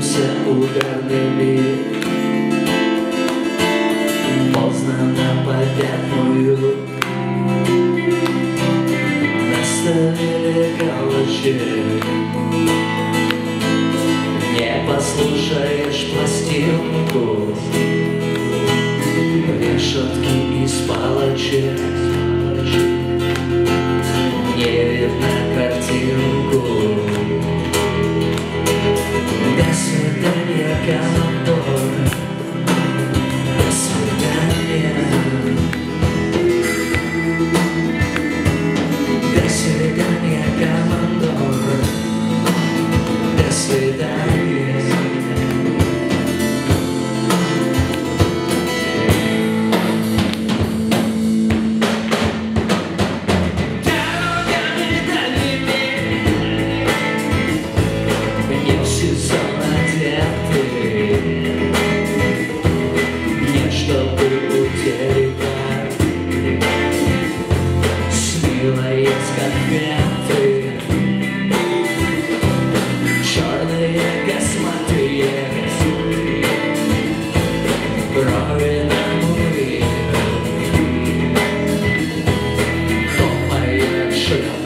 вернулся ударными Поздно на попятную Наставили галочки Не послушай. Thank you.